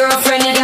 girlfriend